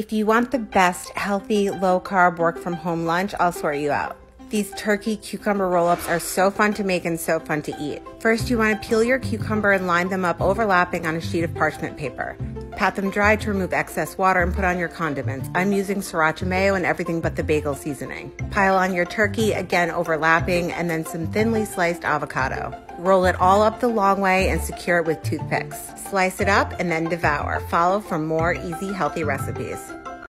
If you want the best healthy, low carb work from home lunch, I'll sort you out. These turkey cucumber roll ups are so fun to make and so fun to eat. First, you want to peel your cucumber and line them up overlapping on a sheet of parchment paper. Pat them dry to remove excess water and put on your condiments. I'm using sriracha mayo and everything but the bagel seasoning. Pile on your turkey, again overlapping, and then some thinly sliced avocado. Roll it all up the long way and secure it with toothpicks. Slice it up and then devour. Follow for more easy, healthy recipes.